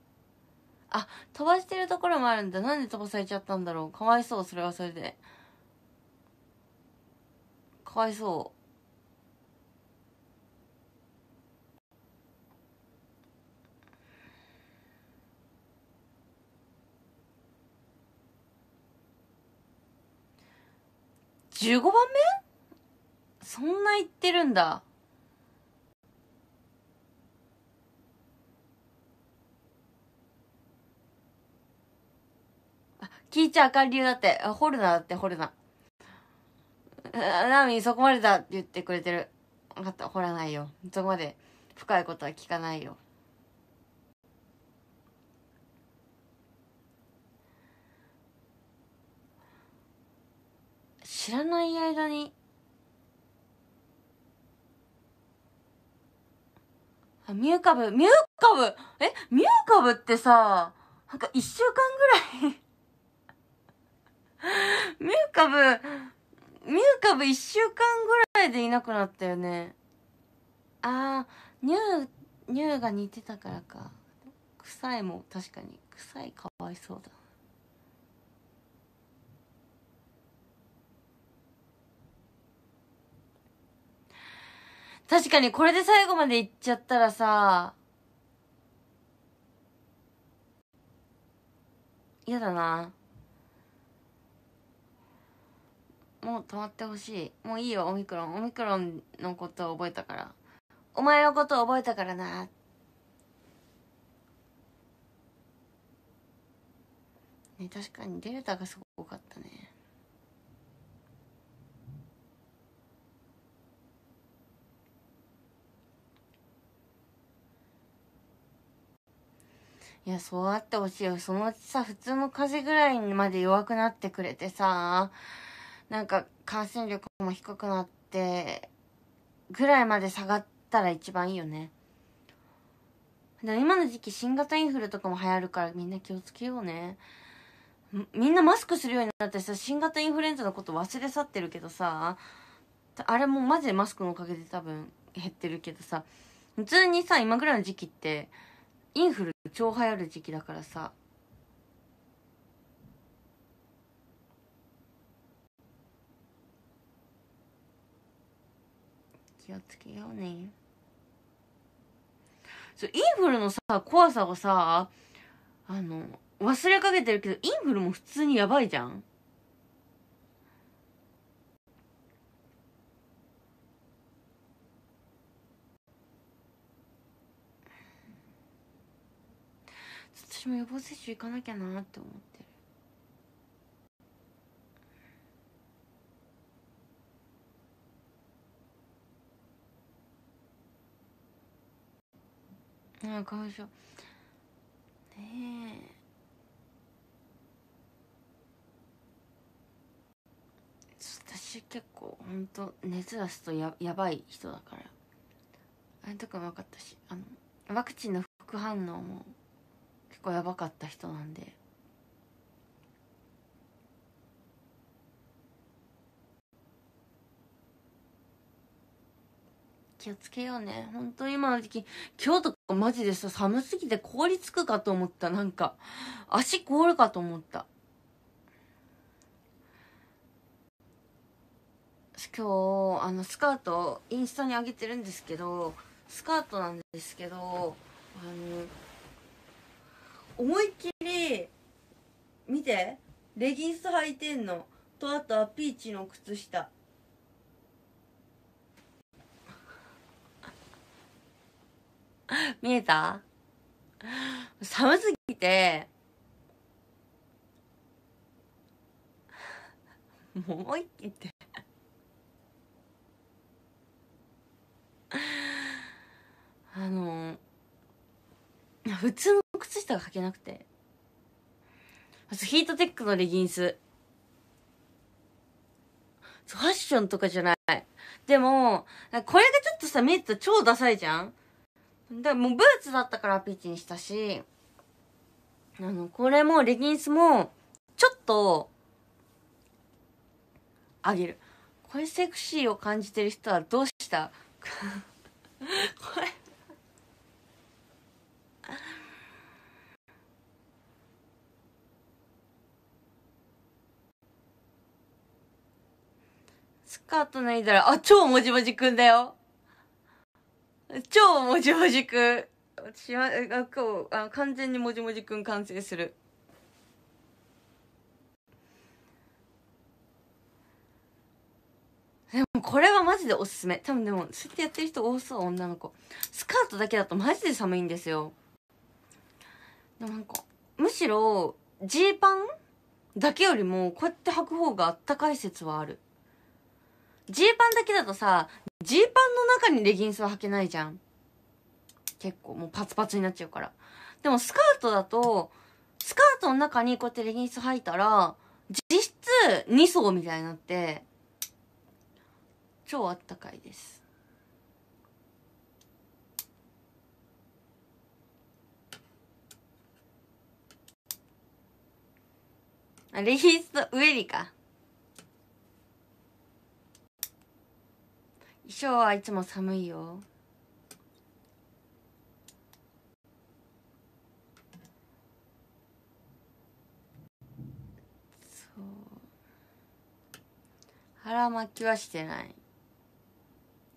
あ、飛ばしてるところもあるんだ。なんで飛ばされちゃったんだろう。かわいそう、それはそれで。かわいそう。15番目？そんな言ってるんだ。聞いちゃあかん理由だって。ホルナだって、ホルナ。ナミそこまでだって言ってくれてる。分かった、掘らないよ。そこまで深いことは聞かないよ。知らない間にあ、ミュー株、ミュー株？え？ミュー株ってさ、なんか一週間ぐらい <laughs> ミュー株、ミュー株一週間ぐらいでいなくなったよね。あー、ニュー、ニューが似てたからか。臭いも確かに、臭いかわいそうだ。確かにこれで最後までいっちゃったらさ、嫌だな。もう止まってほしい。もういいよオミクロン。オミクロンのことを覚えたから。お前のことを覚えたからなね確かにデルタがすごかったね。いや、そうあってほしいよ。そのうちさ、普通の風邪ぐらいまで弱くなってくれてさ、なんか感染力も低くなって、ぐらいまで下がったら一番いいよね。で今の時期新型インフルとかも流行るからみんな気をつけようね。みんなマスクするようになってさ、新型インフルエンザのこと忘れ去ってるけどさ、あれもマジでマスクのおかげで多分減ってるけどさ、普通にさ、今ぐらいの時期って、インフル超流行る時期だからさをつけようね。そうインフルのさ怖さをさあの忘れかけてるけどインフルも普通にやばいじゃん。私も予防接種行かなきゃなって思ってるああ花粉症ねえ。私結構ほんと熱出すとややばい人だから。あれとかも分かったしあのワクチンの副反応も結構やばかった人なんで。気をつけようね。本当今の時期今日とかマジでさ寒すぎて凍りつくかと思ったなんか。足凍るかと思った。今日あのスカートインスタに上げてるんですけどスカートなんですけどあの思いっきり見て。レギンス履いてんの。とあとはピーチの靴下。<laughs> 見えた？寒すぎて。もう思いっきって。<laughs> あの普通の靴下が履けなくて。ヒートテックのレギンス。ファッションとかじゃない。でもこれがちょっとさ見えたら超ダサいじゃん？でもブーツだったからピッチにしたしあのこれもレギンスもちょっとあげる。これセクシーを感じてる人はどうした？<laughs> これ。スカート脱いだら、あ、超もじもじくんだよ。超もじもじくん。私は、今日、あ完全にもじもじくん完成する。でもこれはマジでおすすめ。多分でも、そうやってやってる人多そう、女の子。スカートだけだとマジで寒いんですよ。でもなんか、むしろ、ジーパンだけよりも、こうやって履く方があったかい説はある。ジーパンだけだとさ、ジーパンの中にレギンスは履けないじゃん。結構もうパツパツになっちゃうから。でもスカートだと、スカートの中にこうやってレギンス履いたら、実質2層みたいになって、超あったかいですレギンスと上にか衣装はいつも寒いよ。そう。腹巻きはしてない。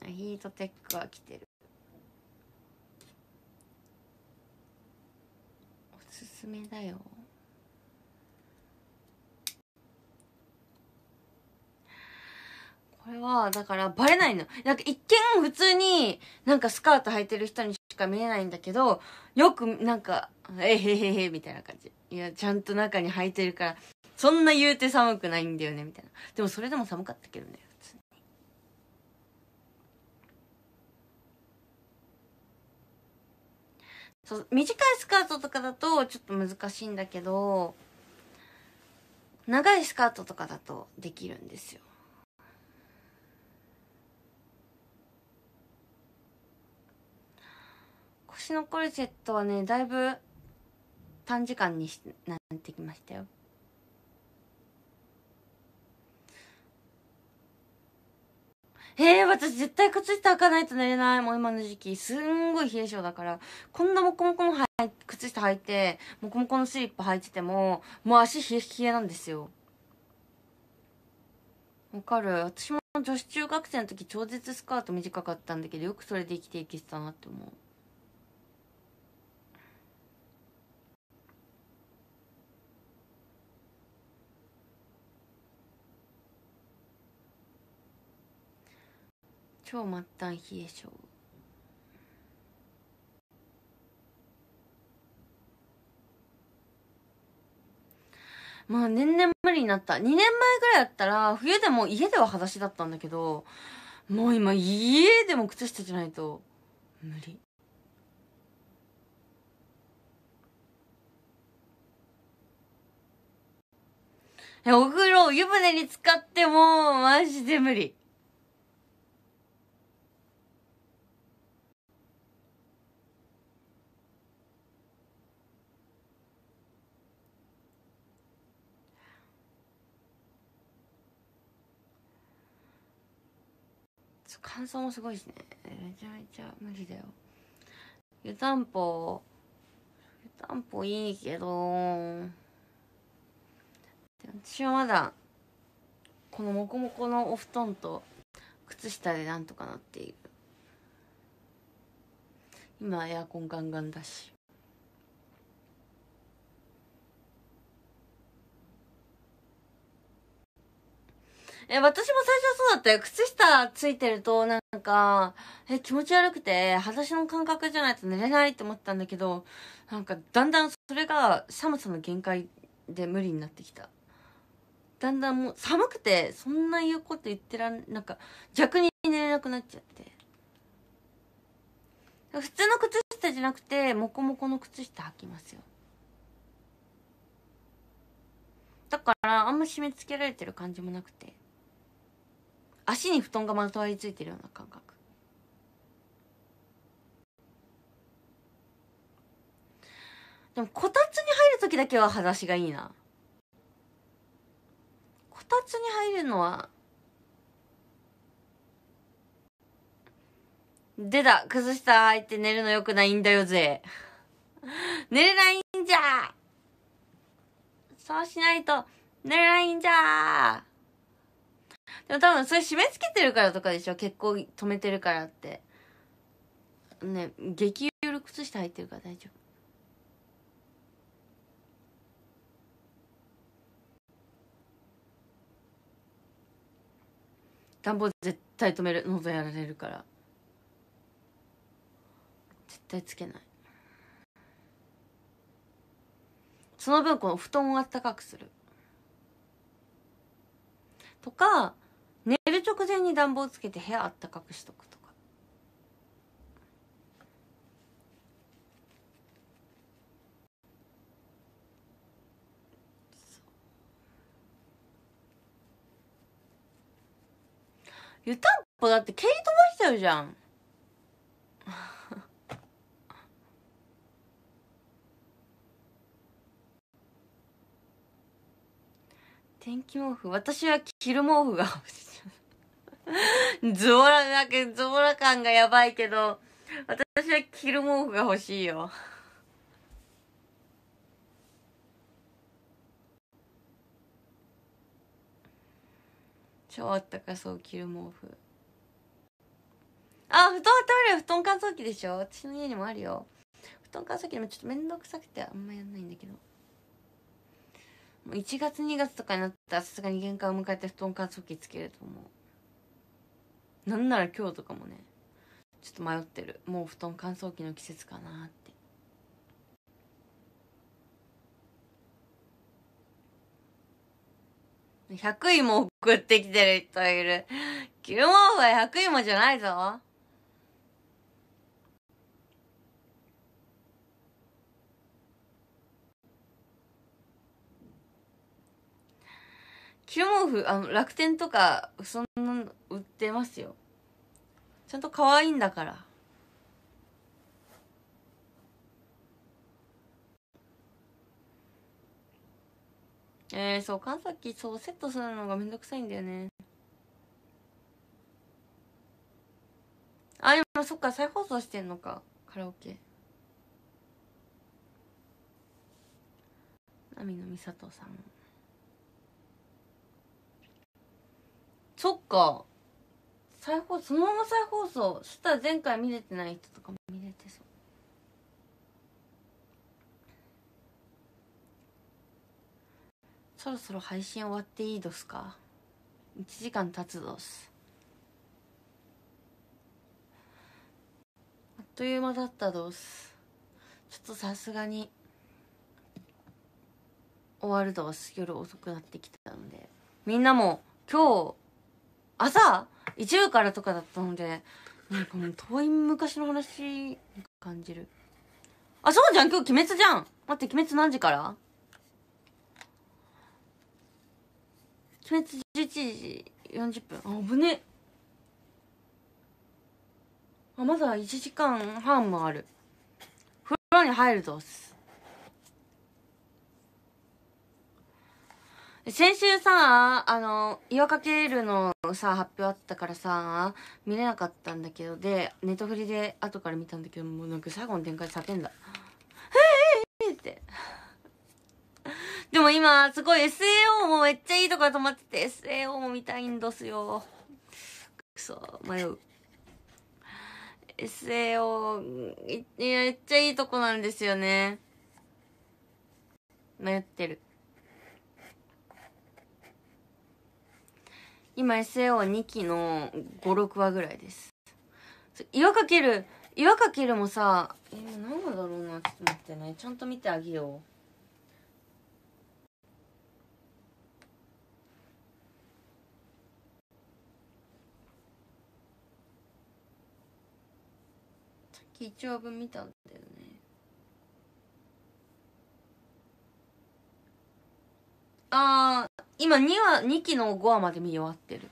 ヒートテックは来てる。おすすめだよ。これはだからバレないのなんか一見普通になんかスカート履いてる人にしか見えないんだけど、よくなんか、えへへへみたいな感じ。いや、ちゃんと中に履いてるから、そんな言うて寒くないんだよね、みたいな。でもそれでも寒かったけどね、普通に。そう、短いスカートとかだとちょっと難しいんだけど、長いスカートとかだとできるんですよ。腰のコルセットはねだいぶ短時間にしなってきましたよ。えー、私絶対靴下履かないと寝れない。もう今の時期。すんごい冷え性だから。こんなモコモコの靴下履いてモコモコのスリッパ履いててももう足冷え冷えなんですよ。わかる？私も女子中学生の時超絶スカート短かったんだけどよくそれで生きていけてたなって思う。超末端冷え性まあ年々無理になった。2年前ぐらいだったら冬でも家では裸足だったんだけどもう今家でも靴下じゃないと無理。お風呂湯船に浸かってもマジで無理。乾燥もすごいしね。めちゃめちゃ無理だよ。湯たんぽ湯たんぽいいけど私はまだこのモコモコのお布団と靴下でなんとかなっている。今エアコンガンガンだし。え、私も最初はそうだったよ。靴下ついてると、なんか、え、気持ち悪くて、裸足の感覚じゃないと寝れないって思ったんだけど、なんか、だんだんそれが寒さの限界で無理になってきた。だんだんもう寒くて、そんな言うこと言ってらん、なんか、逆に寝れなくなっちゃって。普通の靴下じゃなくて、モコモコの靴下履きますよ。だから、あんま締め付けられてる感じもなくて。足に布団がまとわりついてるような感覚。でもこたつに入る時だけは裸足がいいな。こたつに入るのは出た崩した履いて寝るのよくないんだよぜ。寝れないんじゃ。そうしないと寝れないんじゃ。でも多分それ締め付けてるからとかでしょ。結構止めてるからって。ね激ゆる靴下履いてるから大丈夫。暖房絶対止める喉やられるから。絶対つけない。その分この布団をあったかくする。とか寝る直前に暖房つけて部屋あったかくしとくとか。湯たんぽだって毛飛ばしちゃうじゃん。天気毛布。私は着る毛布が欲しいズボラだけ、ズボラ感がやばいけど、私は着る毛布が欲しいよ。超あったかそう着る毛布。あ布団あったまるよ。布団乾燥機でしょ。私の家にもあるよ。布団乾燥機でもちょっと面倒くさくてあんまやんないんだけど。1月2月とかになったらさすがに玄関を迎えて布団乾燥機つけると思うなんなら今日とかもねちょっと迷ってるもう布団乾燥機の季節かなって100位も送ってきてる人いる。<laughs> キルモフは100位もじゃないぞ。キルモフ、あの、楽天とか、そんなの売ってますよ。ちゃんと可愛いんだから。えー、そう、関西そう、セットするのがめんどくさいんだよね。あ、今、そっか、再放送してんのか。カラオケ。波野美里さん。そっか。再放そのまま再放送そしたら前回見れてない人とかも見れてそう。そろそろ配信終わっていいですか？1時間経つどす。あっという間だったどす。ちょっとさすがに終わるどす。夜遅くなってきたので。みんなも今日朝一部からとかだったのでなんかもう遠い昔の話感じる。あそうじゃん今日鬼滅じゃん。待って鬼滅何時から？鬼滅11時40分。あ危ね。あまだ1時間半もある。風呂に入るぞ。先週さ、あの、岩かけるのさ、発表あったからさ、見れなかったんだけど、で、ネトフリで後から見たんだけど、もうなんか最後の展開叫んだ。へえって。でも今、すごい SAO もめっちゃいいとこ止まってて、SAO も見たいんですよ。くそ、迷う。SAO、めっちゃいいとこなんですよね。迷ってる。今 SAO2 期の56話ぐらいです。岩かける岩かけるもさ今何話だろうなちょっと待ってね。ちゃんと見てあげよう。さっき1話分見たんだよね。ああ今2話2期の5話まで見終わってる。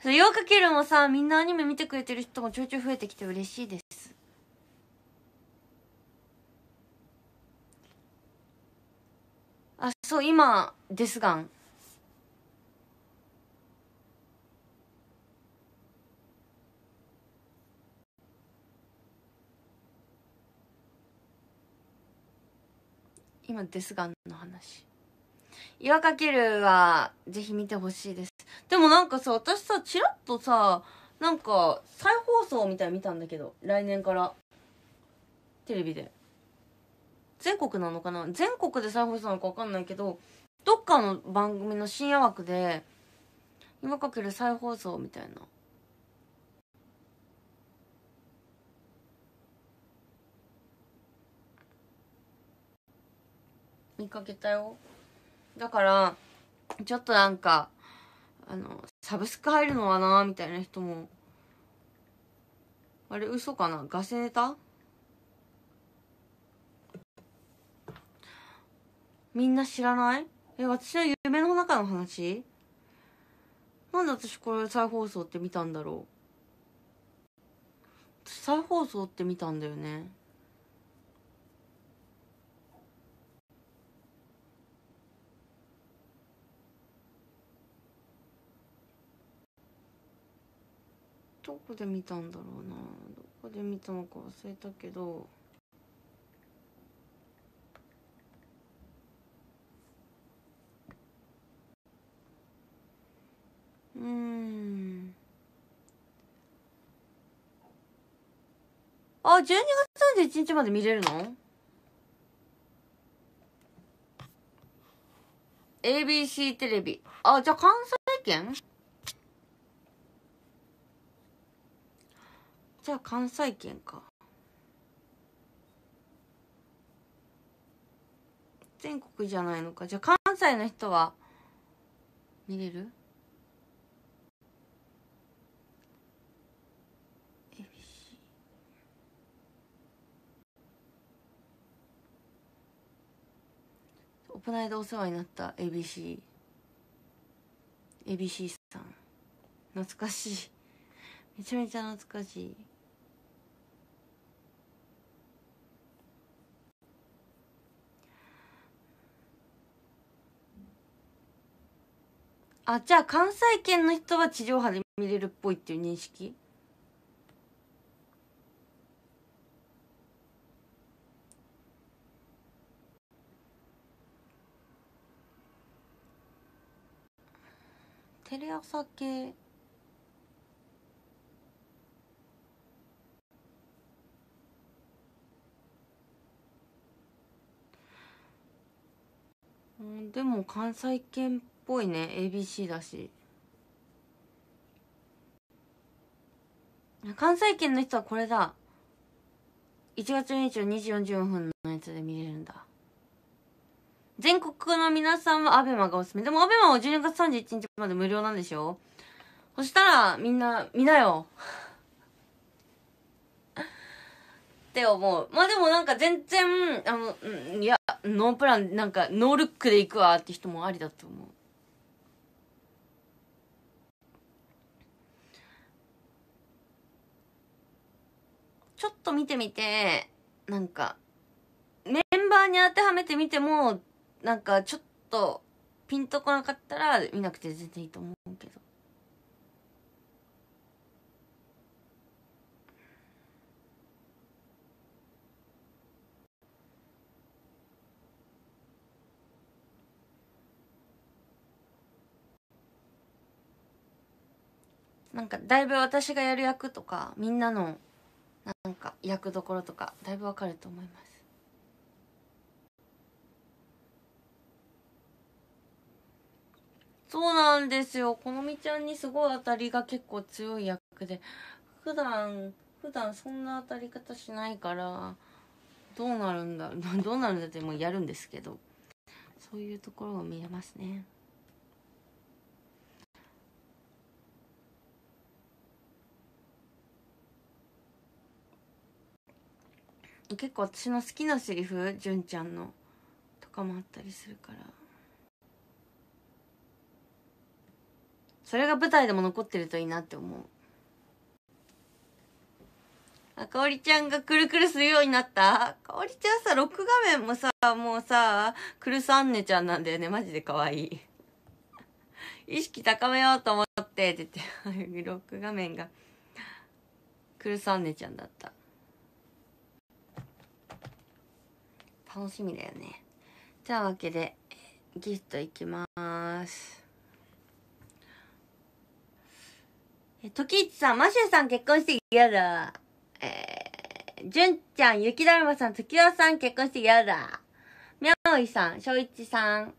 それよかけるもさみんなアニメ見てくれてる人もちょいちょい増えてきて嬉しいです。あそう今ですがん今デスガンの話。岩かけるはぜひ見てほしいです。でもなんかさ私さチラッとさなんか再放送みたい見たんだけど来年から。テレビで。全国なのかな？全国で再放送なのか分かんないけどどっかの番組の深夜枠で今かける再放送みたいな。見かけたよ。だからちょっとなんかあのサブスク入るのはなみたいな人もあれ嘘かな？ガセネタ？みんな知らない？え私の夢の中の話？なんで私これ再放送って見たんだろう？再放送って見たんだよね。どこで見たんだろうな。どこで見たのか忘れたけど。うん。あ12月31日まで見れるの？ABC テレビ。あじゃあ関西圏？じゃあ関西圏か。全国じゃないのか。じゃあ関西の人は見れる？ABC この間お世話になった ABC ABC さん。懐かしい。めちゃめちゃ懐かしい。あじゃあ関西圏の人は地上波で見れるっぽいっていう認識？テレ朝系。うんでも関西圏っぽいね ABC だし。関西圏の人はこれだ。1月2日の2時44分のやつで見れるんだ。全国の皆さんはアベマがおすすめ。でもアベマは12月31日まで無料なんでしょ？そしたらみんな見なよ。<laughs> って思う。まあでもなんか全然あの、いやノープランなんかノールックで行くわって人もありだと思う。ちょっと見てみてなんかメンバーに当てはめてみてもなんかちょっとピンとこなかったら見なくて全然いいと思うけど。なんかだいぶ私がやる役とかみんなのなんか役どころとかだいぶわかると思います。そうなんですよ。このみちゃんにすごい当たりが結構強い役で。普段普段そんな当たり方しないからどうなるんだどうなるんだってもうやるんですけど。そういうところが見えますね。結構私の好きなセリフ？純ちゃんの。とかもあったりするから。それが舞台でも残ってるといいなって思う。あかおりちゃんがくるくるするようになった？かおりちゃんさロック画面もさもうさくるさんねちゃんなんだよね。マジで可愛い意識高めようと思ってって言ってロック画面がくるさんねちゃんだった。楽しみだよね。じゃあわけでギフトいきます。え時市さんマシューさん結婚して嫌だ。えー、純ちゃん雪だるまさん時代さん結婚して嫌だ。みゃおいさんしょういちさん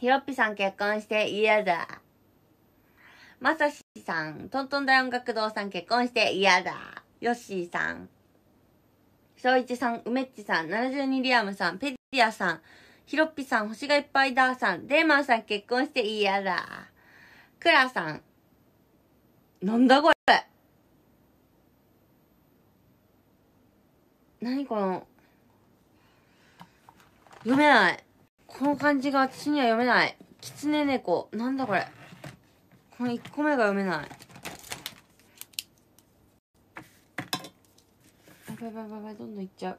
ひろっぴさん結婚して嫌だ。まさしさんトントン大音楽堂さん結婚して嫌だ。よっしーさん正一さん、梅っちさん、72リアムさん、ペディアさん、ヒロッピさん、星がいっぱいだーさん、デーマンさん結婚して嫌だ。クラさん。なんだこれ。何この。読めない。この漢字が私には読めない。キツネ猫。なんだこれ。この1個目が読めない。ばいばいばばいどんどんいっちゃう。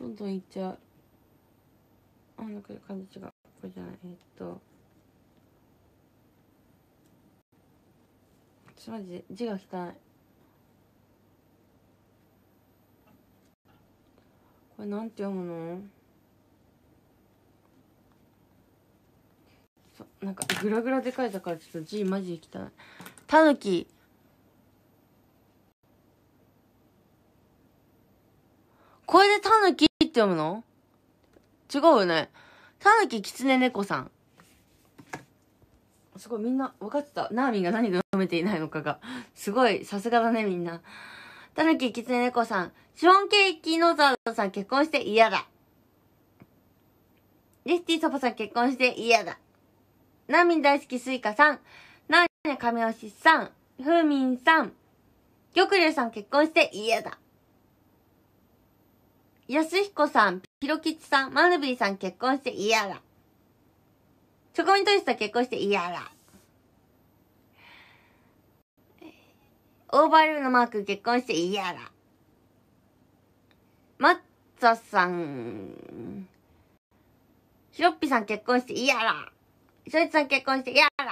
どんどんいっちゃう。あなんか感じ違うこれじゃない。え、っと。ちょっとマジで字が汚い。これなんて読むの？そなんかグラグラで書いたからちょっと字マジ汚い。たぬきこれでタヌキって読むの？違うよね。タヌキキツネ猫さん。すごいみんな分かってた。ナーミンが何が読めていないのかが。すごい、さすがだね、みんな。たぬききつね猫さん。シフォンケーキノザードさん結婚して嫌だ。レスティソポさん結婚して嫌だ。ナーミン大好きスイカさん。ナーニャ神押しさん。ふーみんさん。玉竜さん結婚して嫌だ。安彦さん、ピロキチさん、マヌビーさん結婚して嫌だ。チョコミントリスさん結婚して嫌だ。オーバールーのマーク結婚して嫌だ。マッツァさん、ヒロッピさん結婚して嫌だ。ショイツさん結婚して嫌だ。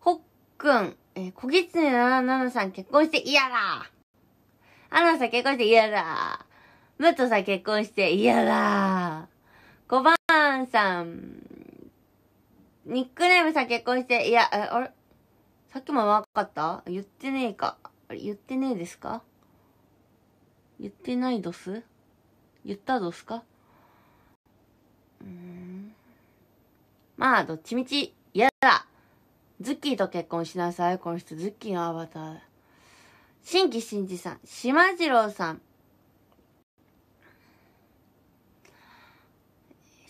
ほっくん、えー、小ギツネ77さん結婚して嫌だ。アナさん結婚して嫌だ。ムットさん結婚して嫌だ。コバーンさん、ニックネームさん結婚して、いや、え、あれ？さっきも分かった？言ってねえか。あれ言ってねえですか？言ってないどす？言ったどすか？うん。まあ、どっちみち、嫌だ。ズッキーと結婚しなさい。この人、ズッキーのアバター。新規新次さん、島次郎さん。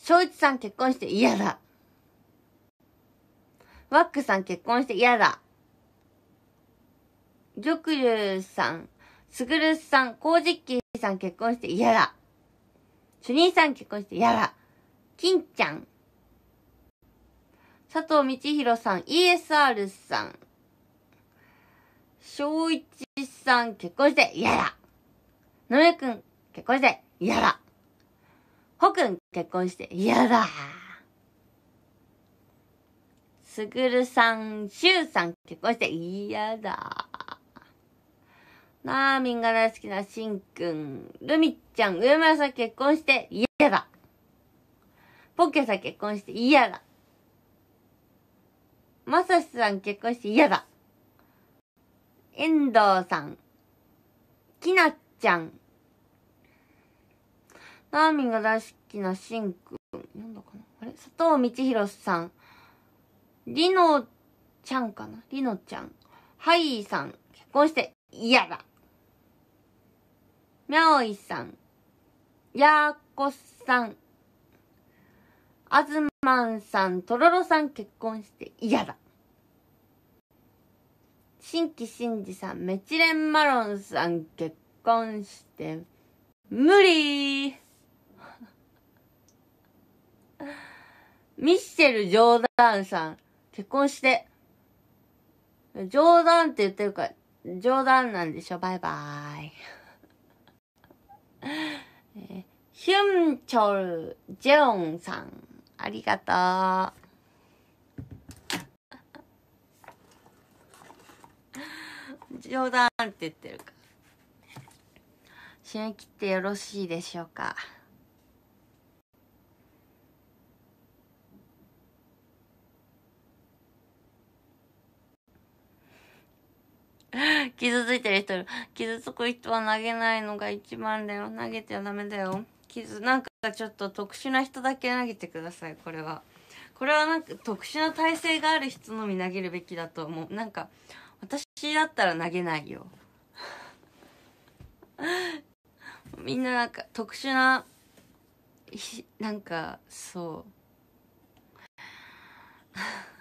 正一さん結婚して嫌だ。ワックさん結婚して嫌だ。玉竜さん、すぐるさん、コウジッキーさん結婚して嫌だ。主任さん結婚して嫌だ。金ちゃん。佐藤道弘さん、ESR さん。正一さん結婚して嫌だ。野上くん結婚して嫌だ。ほくん結婚して嫌だ。すぐるさん、しゅうさん結婚して嫌だ。ナーミンが大好きなしんくん、ルミちゃん、上村さん結婚して嫌だ。ポッケさん結婚して嫌だ。まさしさん結婚して嫌だ。遠藤さん、きなちゃん、ナーミンが大好きなしんくん、なんだかな。あれ佐藤道弘さん、りのちゃんかな。りのちゃん、はいさん、結婚して嫌だ。みゃおいさん、やーこさん、あずまんさん、とろろさん結婚して嫌だ。新規新次さん、メチレンマロンさん結婚して無理 <laughs> ミッシェル・ジョーダンさん、結婚して。冗談って言ってるから、冗談なんでしょバイバ <laughs> ーイ。ヒュンチョル・ジェオンさん、ありがとう。冗談って言ってるか。締め切ってよろしいでしょうか？<laughs> 傷ついてる人。傷つく人は投げないのが一番だよ。投げてはダメだよ。傷、なんかちょっと特殊な人だけ投げてください、これは。これはなんか特殊な体勢がある人のみ投げるべきだと思う。なんか、私だったら投げないよ。<laughs> みんななんか特殊な、なんか、そう。<laughs>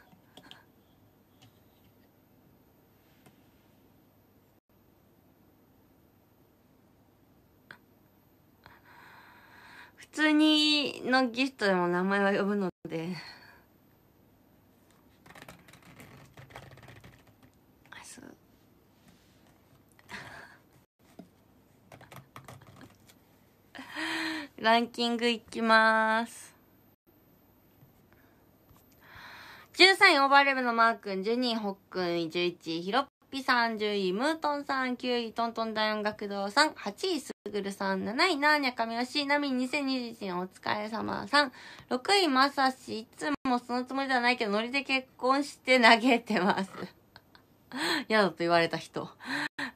普通にのギフトでも名前は呼ぶのでランキングいきます。13位オーバーレブのマー君、12位ホックン、11位ヒロッピさん、10位ムートンさん、9位トントン大音楽堂さん、8位スぐるさん、7位、ナーニャ神吉、ナミン2021年お疲れ様さん、6位、まさし、いつもそのつもりではないけど、ノリで結婚して投げてます。やだと言われた人。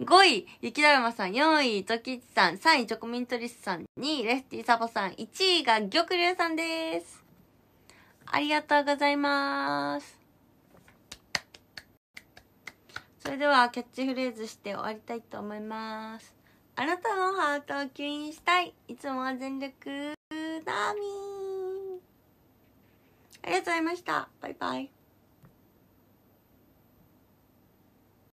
5位、雪だるまさん、4位、ときちさん、3位、チョコミントリスさん、2位、レスティサボさん、1位が玉竜さんです。ありがとうございます。それではキャッチフレーズして終わりたいと思います。あなたのハートを吸引したい。いつもは全力、ナーミー。ありがとうございました。バイバイ。